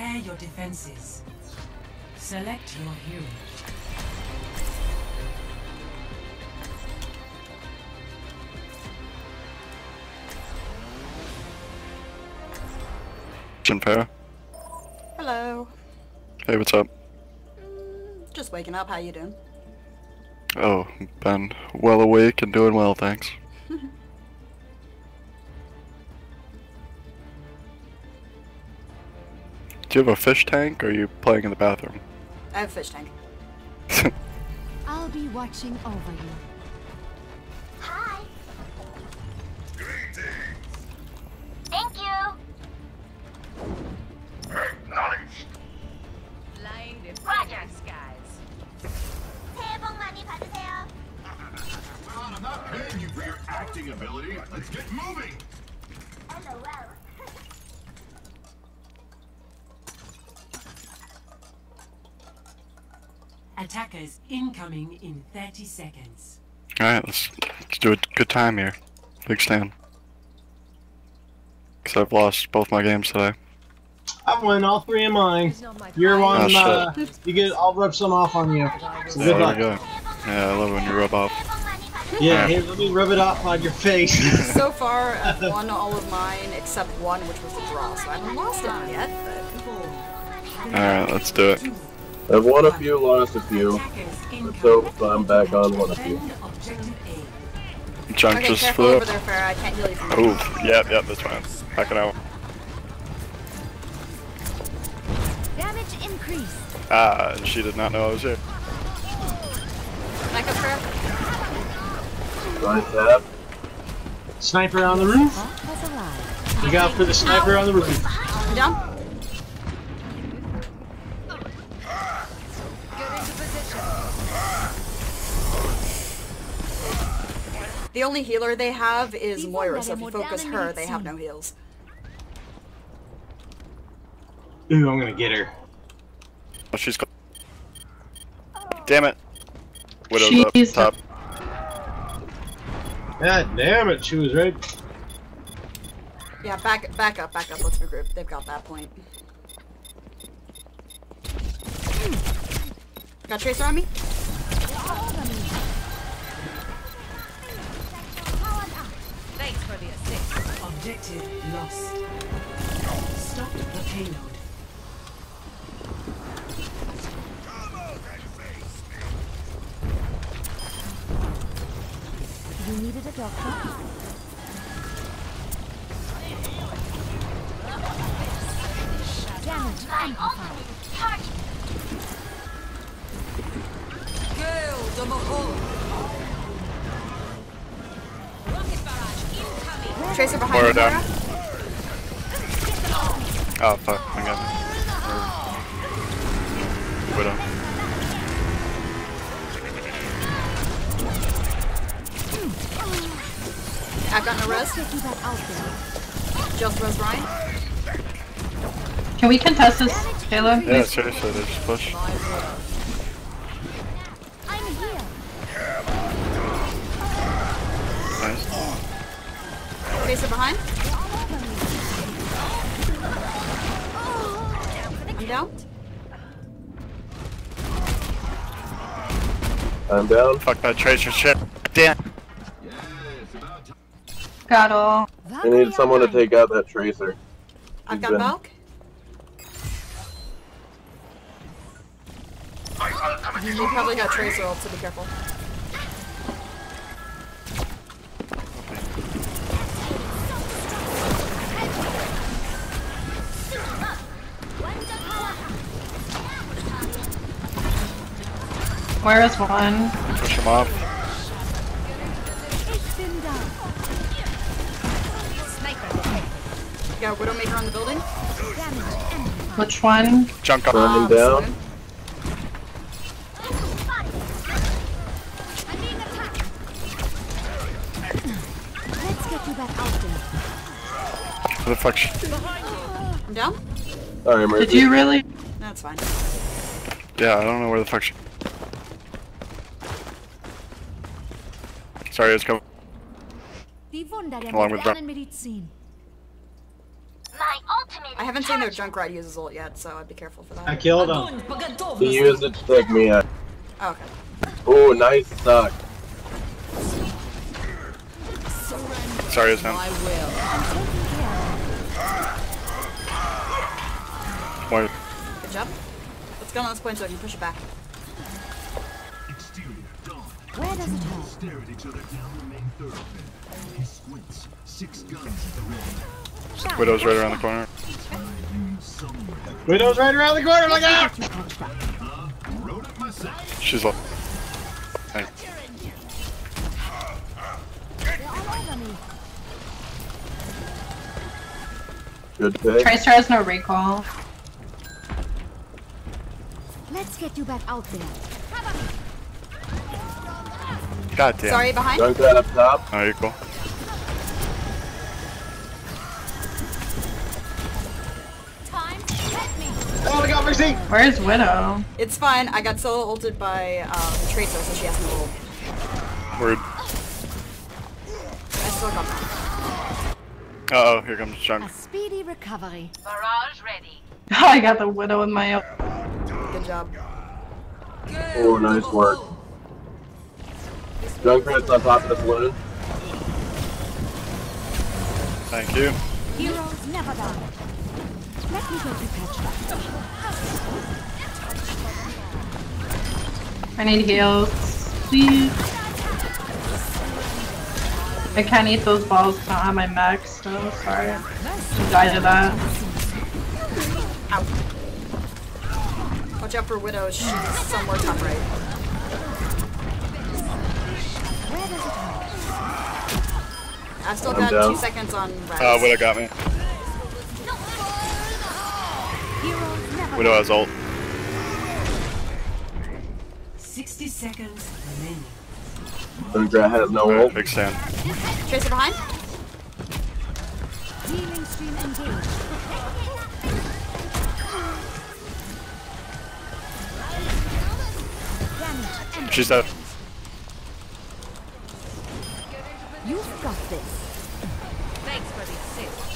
Prepare your defenses. Select your hero. Jinpei. Hello. Hey, what's up? Just waking up. How you doing? Oh, been well awake and doing well, thanks. Do you have a fish tank or are you playing in the bathroom? I have a fish tank. I'll be watching over you. Hi. Greetings. Thank you. Acknowledged. Flying the Roger. skies. Terrible money, Padre. well, I'm not paying you for your acting ability. Let's get moving. Attackers incoming in 30 seconds. Alright, let's, let's do a good time here. Big stand. Because I've lost both my games today. I've won all three of mine. You're on, oh, uh, you get, I'll rub some off on you. So yeah, luck. Yeah, I love when you rub off. Yeah, right. let me rub it off on your face. so far, I've won all of mine except one, which was a draw, so I haven't lost it yet, but... Alright, let's do it. I've won a few, lost a few. Attackers So incoming. I'm back on one of you. Objective A. Junk okay, just careful flew over up. there, Pharah. I can't heal you from here. Oh, yep, yep, that's fine. Backing out. Damage increased. Ah, and she did not know I was here. Back up, Pharah. Nice tap. sniper on the roof. Hawk was alive. Look out for the sniper on the roof. I'm down. The only healer they have is Vivo Moira, so if you focus her, they have no heals. Ooh, I'm gonna get her. Oh, she's. co- Damn it. Widow's up She's- top. God damn it, she was right. Yeah, back, back up, back up. Let's regroup. They've got that point. Got Tracer on me? Thanks for the assist. Objective lost. Stop the payload. You needed a doctor? Damage amplified. Tracer behind Moira you, down. Oh, fuck. I got Or- Widow. I've got no res. Get you back out there. Just res Ryan. Can we contest this, Taylor? Yeah, seriously, they just push. I'm down. Fuck that tracer shit. Damn. Got all. I need someone to take out that tracer. I've got been- Valk. You probably got Tracer ult, so be careful. Moira's one. Push him off. Take them down. You got Widowmaker on the building. Which one? Junk up. Burning Um, down. I'm being attacked. Let's get you back out there. Where the fuck? sh- I'm down. Alright, Mercy. Did you really? That's fine. Yeah, I don't know where the fuck. sh- Sorry, it's coming. Die Wunder der Along with modernen Medizin. My ultimate I haven't seen their Junkrat use his ult yet, so I'd be careful for that. I killed him. He used it to take me out. Oh, okay. Oh, nice suck. Sorry, it's him. Why? Good job. Let's go on this point so I can push it back. Exterior, Dawn. Where does it hurt? Stare at each other down the main thoroughfare. He squints. Six guns at the ready. Widow's right around the corner. Widow's right around the corner. Look out! Uh-huh. Wrote it myself. She's low. Hey, They're all over me. Good pick. Tracer has no recall. Let's get you back out there. God damn. Sorry, behind? Junkrat up top. Oh, you're cool. Time. Let me. Oh, look out, Mercy! Where's Widow? It's fine. I got solo ulted by um, Tracer, so she has no ult. Word. I still got that. Uh oh, here comes A speedy recovery. Barrage ready. I got the Widow in my ult. Good job. Oh, nice work. Junkrat's on top of the balloon. Thank you. Heroes never die. Let me get you patched up. I need heals. Please. I can't eat those balls 'cause I don't have my max, so sorry. Die to that. Watch out for Widow. She's somewhere top right. Where does it hurt? I've still I'm got down. two seconds on Raz. Uh, Widow got me. Heroes never Widow has ult. 60 seconds remaining. Junkrat has no ult. Big stand. Tracer behind? Healing stream engaged. She's dead. You've got this. Thanks for the assist.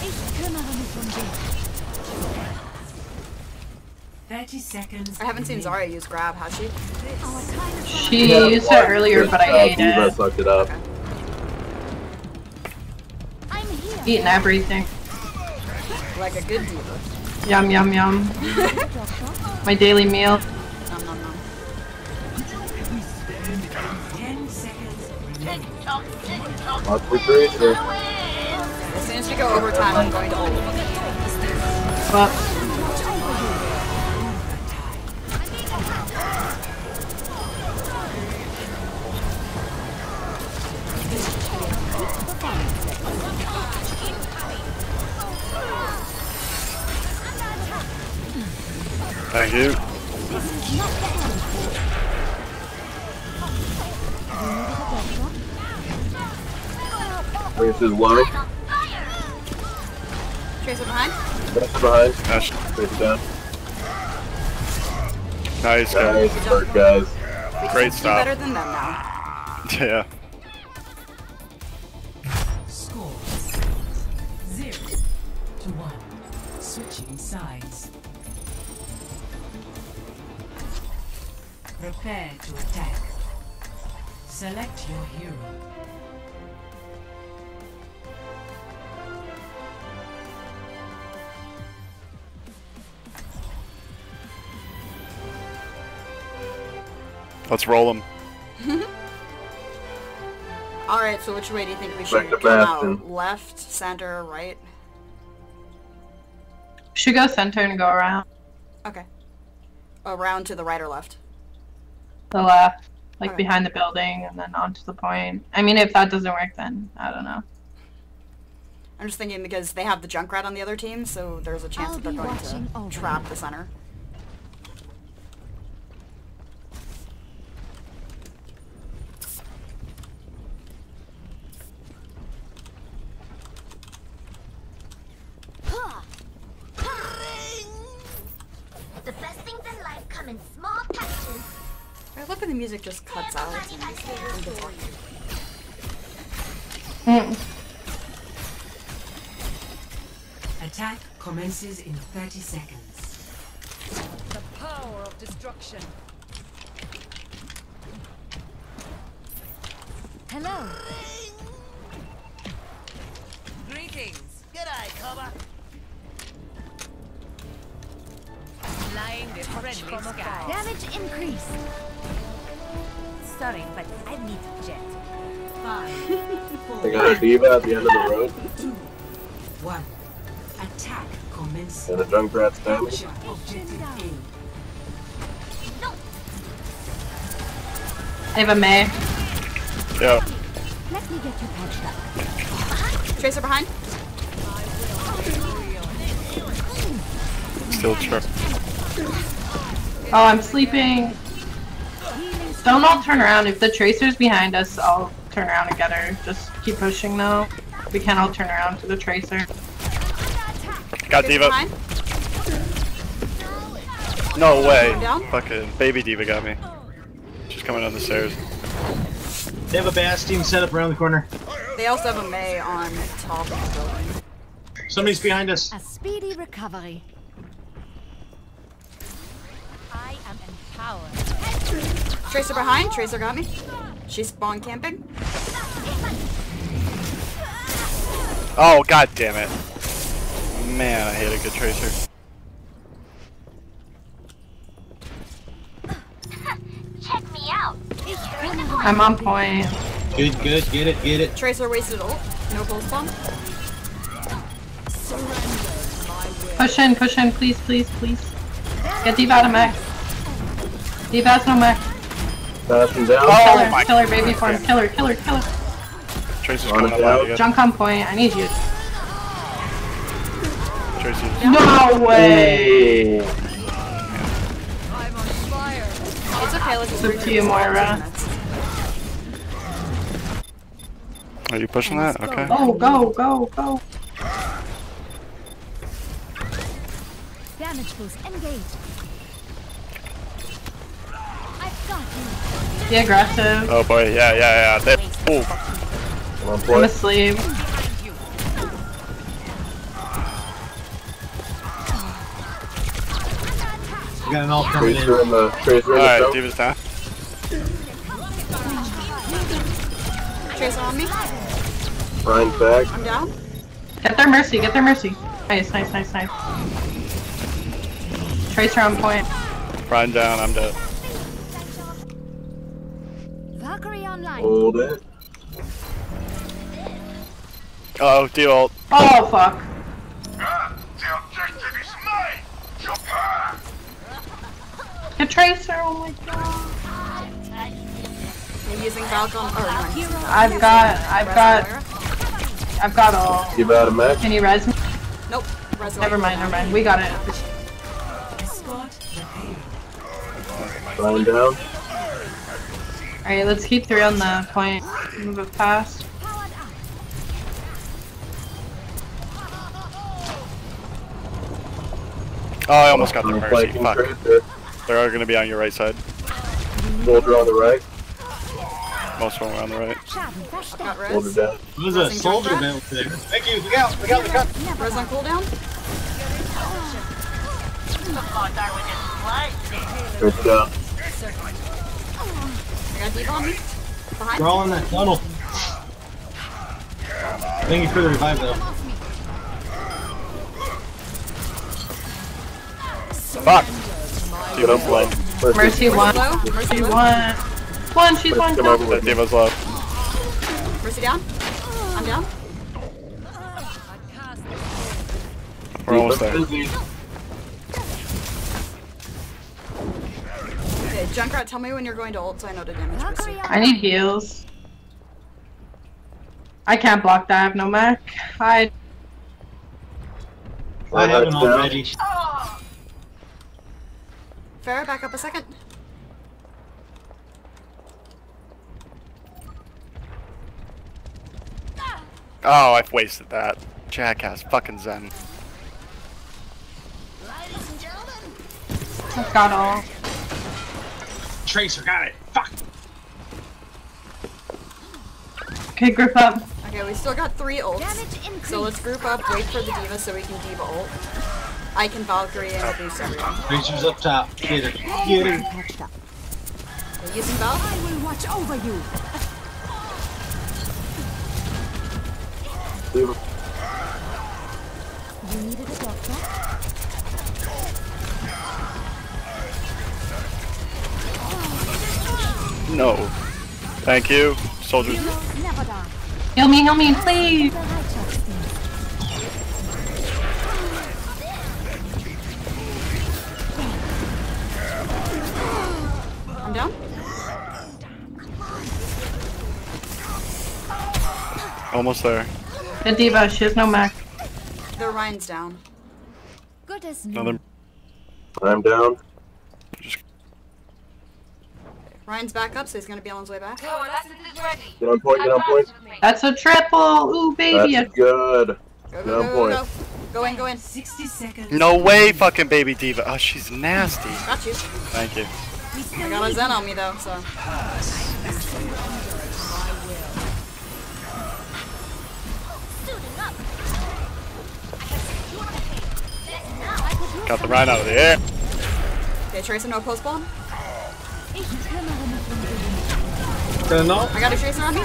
Ich kümmere mich um dich. 30 seconds. I haven't seen remaining. Zarya use grab, has she? Our time is She Yeah, used it earlier, but I uh, ate Diva it. sucked it up. I'm here. Eating everything. Like a good diva. Yum yum yum. My daily meal. Watch for Tracer. As soon as we go overtime, I'm going to ult. Well, Thank you. Tracer's low. Tracer behind? Tracer behind. Nice, Tracer down. nice guy. Nice work, guys. We Great can do stop. better than them now. Yeah. Score 0 to 1. Switching sides. Prepare to attack. Select your hero. Let's roll them. Alright, so which way do you think we should to come uh, out? Left, center, right? should go center and go around Okay. Around to the right or left? the left, like Okay. behind the building, and then onto the point. I mean, if that doesn't work, then I don't know. I'm just thinking because they have the Junkrat on the other team, so there's a chance I'll that they're going to trap the center. The best things in life come in small packages. I love when the music just cuts out and, and. Mm. Attack commences in 30 seconds. The power of destruction. Hello. Greetings. G'day, Cobber. Flying the friendly sky. Damage increased. Sorry, but I need to jet. Five, They got a D.Va at the end of the road, two, one. Attack commences. and the Junkrat standing. Capture objective have a Mei. Yeah. Let me get you patched up. Tracer behind. Still trip. Oh, I'm sleeping. Don't all turn around. If the tracer's behind us, I'll turn around and get her. Just keep pushing though. We can't all turn around to the tracer. Got Tracer D.Va. behind. No way. Fucking baby D.Va got me. She's coming down the stairs. They have a Bastion set up around the corner. They also have a Mei on top of the building. Somebody's behind us. A speedy recovery. I am empowered. Tracer behind. Tracer got me. She's spawn camping. Oh god damn it. Man, I hate a good tracer. Check me out. I'm on point. Good, good. Get it, get it. Tracer wasted ult. No gold spawn. Push in, push in, please, please, please. Get D.Va out of mech. D.Va has no mech. Passing down. Kill Oh her, my kill her, baby form. Kill her, kill her, kill her. Tracer's On coming it up out Junk on point. I need you. Tracer's No way. I'm on fire. It's okay. Let's just Up to you, Moira. Are you pushing that? Okay. Go, go, go, go. Damage boost engaged. I've got you. Be aggressive. Oh boy, yeah, yeah, yeah. They, ooh, I'm on I'm point. asleep. We got an all coming in. Tracer in the Tracer in alright, jump. D.Va's down. Tracer on me. Ryan's back. I'm down. Get their mercy, get their mercy. Nice, nice, nice, nice. Tracer on point. Ryan down, I'm dead. Hold it. Oh, deal ult. Oh fuck. The Tracer, oh my god. I'm using Falcon. Or no, I've got, I've got, I've got all. D.Va out a mech. Can you res me? Nope. Resurrect. Never mind, never mind. We got it. Escort the payload. Ryan down. Alright, let's keep three on the point. Move it fast. Oh, I almost got the mercy. Fuck. They're gonna be on your right side. Soldier on the right. Most of them are on the right. Schaden verstärkt. Got res. Soldier down. There's a soldier down there. Thank you. Look out. Look out. Look out. Res on cooldown. Tracer down. I got on me. Behind. We're all in that tunnel. Thank you for the revive though. Fuck! Get up low. Mercy one. Low. Mercy She one. One, she's one. Come over That with me. D.Va's low. Mercy down. I'm down. We're almost there. Junkrat, tell me when you're going to ult so I know to damage Valkyrie Mercy. I need heals. I can't block that. I have no mech. I. I have an Down. Oh. already. Pharah, back up a second. Oh, I've wasted that. Jackass, fucking Zen. I've got all. Tracer got it. Fuck. Okay, group up. Okay, we still got three ults. So let's group up, wait for the D.Va so we can D.Va ult. I can Valkyrie and boost everyone. Tracer's up top. Get her. Get her. Patched up. Using Val? I will watch over you. No. Thank you, soldiers. Heroes never die. Heal me, heal me, please! The righteous stings. I'm down? Almost there. The D.Va, she has no mac. The Ryan's down. Good as new. Another. I'm down. Ryan's back up, so he's gonna be on his way back. Get on point, get on point. That's a triple! Ooh, baby! That's good. Go, Get go, on go, go, point. go. Go in, go in. 60 seconds. No way, fucking baby D.Va. Oh, she's nasty. Got you. Thank you. I got a Zen on me though, so. Got the Rhino out of the air. Okay, Tracer, no post spawn. Gonna know? I got a Tracer on me.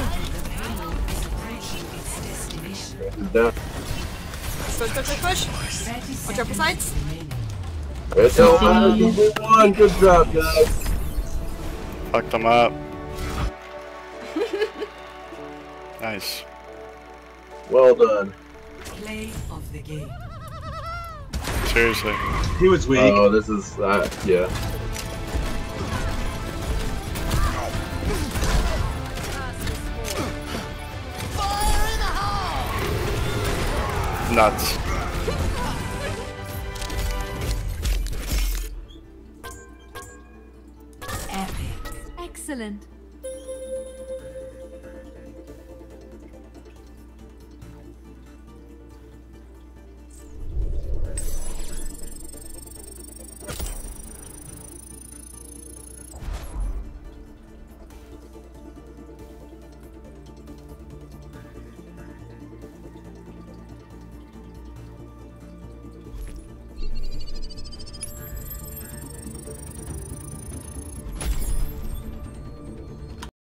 He's down. Push, push, push, push. Watch out for sides. It's over. You did one. Good job, guys. Fucked them up. nice. Well done. Play of the game. Seriously. He was weak. Oh, this is uh, yeah. Nuts. Epic. Excellent.